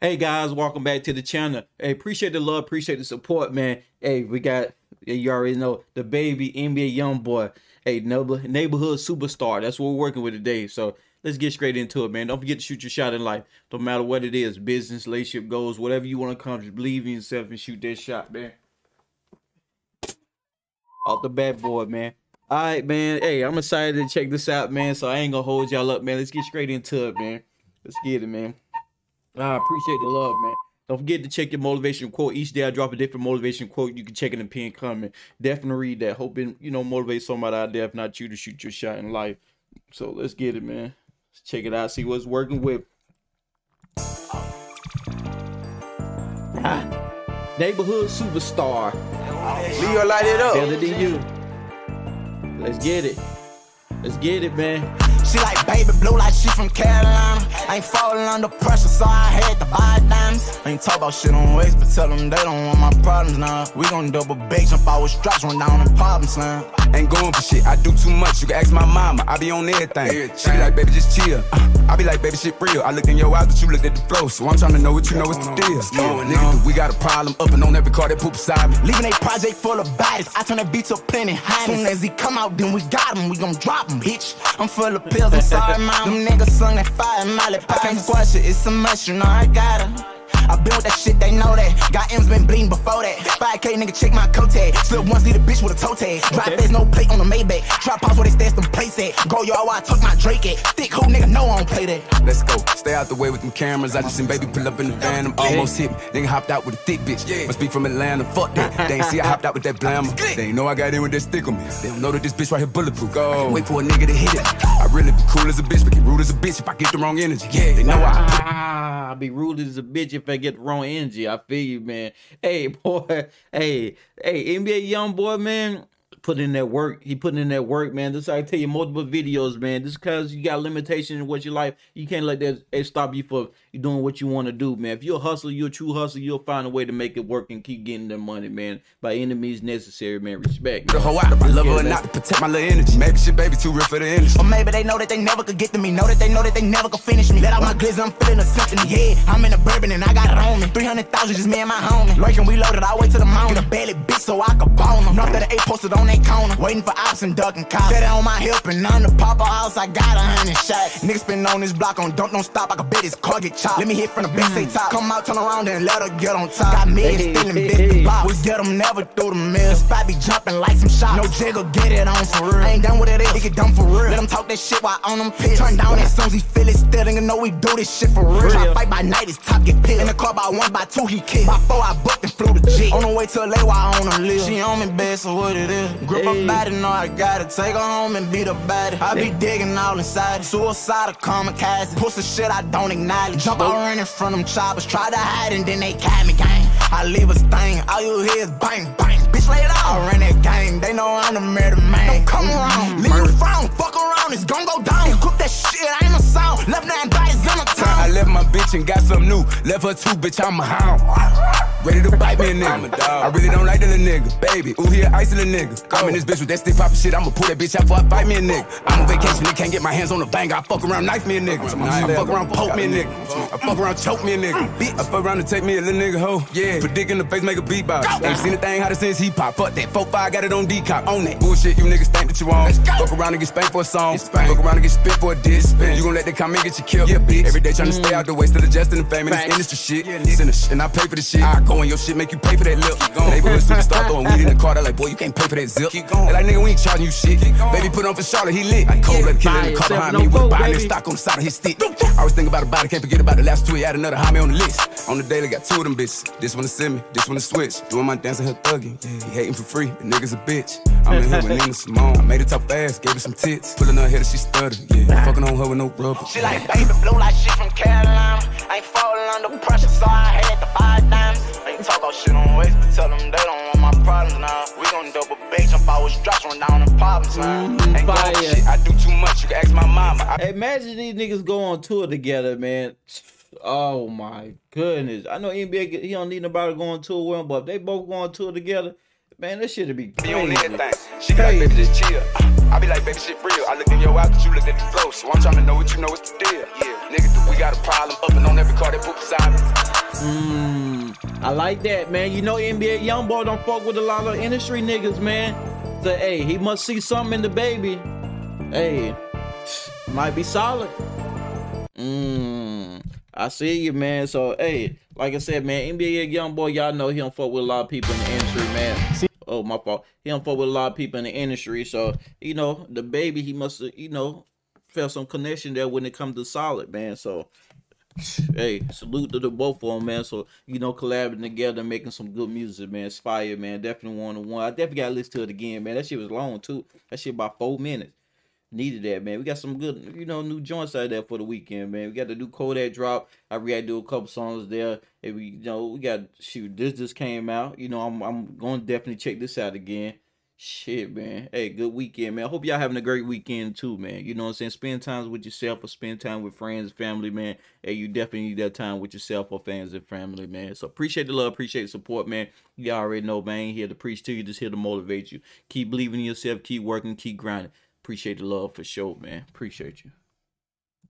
Hey guys, welcome back to the channel. Hey, appreciate the love, appreciate the support, man. Hey, we got you already know DaBaby NBA YoungBoy. Hey, neighborhood superstar. That's what we're working with today. So let's get straight into it, man. Don't forget to shoot your shot in life. Don't matter what it is, business, relationship goals, whatever you want to accomplish. Believe in yourself and shoot that shot, man. Off the bad boy, man. All right, man. Hey, I'm excited to check this out, man. So I ain't gonna hold y'all up, man. Let's get straight into it, man. Let's get it, man. I appreciate the love, man. Don't forget to check your motivation quote. Each day I drop a different motivation quote. You can check in the pin comment. Definitely read that. Hoping, you know, motivate somebody out there, if not you, to shoot your shot in life. So let's get it, man. Let's check it out. See what's working with. Ah, neighborhood superstar. Leo light it up. Better than you. Let's get it. Let's get it, man. She like baby blue like she from Carolina. I ain't falling under pressure, so I had to buy diamonds. Ain't talk about shit on waist, but tell them they don't want my problems now. We gon' double back, jump out with straps, run down in problems now. Ain't going for shit, I do too much. You can ask my mama, I be on everything. She be like, baby, just chill. Uh, I be like, baby, shit real. I look in your eyes, but you look at the flow. So I'm trying to know what you know what's the deal. Yeah, nigga, we got a problem up and on every car that poop beside me. Leaving a project full of bodies. I turn that beat to plenty high. Soon as he come out, then we got him. We gon' drop him, bitch. I'm full of pills, I'm sorry, mom. Them niggas sung that fire lip. I can't squash it, it's a must, you know I gotta. I built that shit, they know that. Got M's been bleeding before that. 5K nigga, check my coat tag. Slip once, lead a bitch with a toe tag. Drive fast, no plate on the Maybach. Trap house where they stash them plates at. Go y'all while I tuck my Drake at. Thick hoe nigga know I don't play that. Let's go. Stay out the way with them cameras. I just seen baby pull up in the van. I'm almost hit me. Nigga hopped out with a thick bitch. Yeah. Must be from Atlanta. Fuck that. They ain't see I hopped out with that blammer. They ain't know I got in with that stick on me. They don't know that this bitch right here bulletproof. Go. Wait for a nigga to hit it. Really be cool as a bitch, but get rude as a bitch if I get the wrong energy. Yeah, they know I. I be rude as a bitch if I get the wrong energy. I feel you, man. Hey, boy. Hey, hey, NBA YoungBoy, man put in that work. He put in that work, man. This I tell you multiple videos, man. Just because you got limitations in what you like, you can't let that stop you for doing what you want to do, man. If you're a hustler, you're a true hustler, you'll find a way to make it work and keep getting the money, man. By any means necessary, man. Respect. The whole out, I love her not to protect my little energy. Maybe shit, baby, too real for the industry. Or maybe they know that they never could get to me. Know that they know that they never could finish me. Let out my glizzy, I'm feeling a symphony. Yeah, I'm in a bourbon and I got it on me. 300,000 just me and my homie. Lurking, we loaded, I wait to the mountain. Get a belly bitch so I can bone them. North of the A posted on that corner. Waiting for ops and ducking cops. Set on my hip and on the papa house, I got a hundred shots. Niggas been on this block on don't don't stop. I can bet his car get chopped. Let me hit from the back, say top. Come out, turn around and let her get on top. Got me hey, stealing hey, box. We get them never through the mill. Spot be jumping like some shots. No jiggle, get it on for real. I ain't done with it, it get done for real. Let them talk that shit while on them pills. Turn down as soon as he feel it, still nigga know we do this shit for real. Try fight by night, his top get pissed. In the car by one, by two, he kicked. By four, I booked and flew the G. On the way to LA while I on them live. She on me bed, so what it is. Grip her body, know I got it. Take her home and beat her body. I be digging all inside. Suicide or kamikaze. Pussy shit I don't acknowledge. Jump out running from them choppers. Try to hide and then they catch me gang. I leave a stain. All you hear is bang, bang. Bitch, lay it out. I run that game. They know I'm the murder man. Don't come around. Leave you frown. Around. It's gon' go down. Cook that shit. I ain't a sound. Left nine dice in the town. I left my bitch and got some new. Left her too, bitch. I'm a hound. Ready to bite me a nigga. I really don't like that little nigga. Baby, ooh, here, ice a nigga. I'm in this bitch with that stick poppin' shit. I'ma pull that bitch out before I fight me a nigga. I'm on vacation, nigga can't get my hands on the bang. I fuck around, knife me a nigga. I fuck around, poke me a nigga. I fuck around, choke me a nigga. I fuck around and take me a little nigga hoe. Yeah, put dick in the face, make a beatbox. Ain't seen a thing how hotter since he pop. Fuck that, 4-5, got it on D-cop. On that bullshit, you niggas think that you on. Fuck around and get spanked for a song. Fuck around and get spit for a diss. You gon' let that comment get you killed. Yeah, bitch. Every day trying to stay out the way, still adjusting the fame in this industry shit. And I pay for the shit. I go in your shit, make you pay for that lip. Neighborhood superstar throwing weed in the car. They like, boy, you can't pay for that zip. They like, nigga, we ain't charging you shit. Baby, put on for Charlotte, he lit. Like cold blood killer in the car behind me with a body stock on the side of his stick. I was thinking about a body, can't forget about the last two. He had another homie on the list. On the daily, got two of them bitches. This one to send me, this one to switch. Doing my dancing, her thugging. He hating for free, the nigga's a bitch. I'm in here with Nina Simone. I made it top fast, gave her some tits. Pulling her head, she stuttered. Yeah, fucking on her with no rubber. She like baby blue like she from Carolina. I ain't falling under pressure, so I had to buy diamonds. Ain't talk about shit on waist, but tell them they don't want my problems now. We gon' double bass, jump out with drops, run down the problems now. Mm, ain't going shit, I do too much, you can ask my mama. I Imagine these niggas go on tour together, man. Oh my goodness. I know NBA, he don't need nobody going tour with him, but if they both go on tour together, man, that shit'd be crazy. Be on everything. She be like, baby, just chill. I be like, baby, shit real. I look in your eyes, cause you look at the flow. So I'm trying to know what you know, what's the deal. Yeah, nigga, we got a problem up and on every car that poop beside me. I like that, man. You know, NBA YoungBoy don't fuck with a lot of industry niggas, man. So, hey, he must see something in DaBaby. Hey, might be solid. Mmm. I see you, man. So, hey, like I said, man, NBA YoungBoy, y'all know he don't fuck with a lot of people in the industry, man. See? Oh, my fault. He don't fuck with a lot of people in the industry. So, you know, DaBaby, he must you know, felt some connection there when it comes to solid, man. So, hey, salute to the both of them, man. So, you know, collabing together, making some good music, man. It's fire, man. Definitely one on one. I definitely got to listen to it again, man. That shit was long, too. That shit about four minutes. Needed that, man. We got some good, you know, new joints out there for the weekend, man. We got the new Kodak drop. I react to a couple songs there. And we, you know, we got, shoot, this just came out. You know, I'm, I'm going to definitely check this out again. Shit, man. Hey, good weekend, man. I hope y'all having a great weekend too, man. You know what I'm saying? Spend time with yourself or spend time with friends and family, man. Hey, you definitely need that time with yourself or fans and family, man. So appreciate the love, appreciate the support, man. You already know, man. Here to preach to you, just here to motivate you. Keep believing in yourself, keep working, keep grinding. Appreciate the love for sure, man. Appreciate you.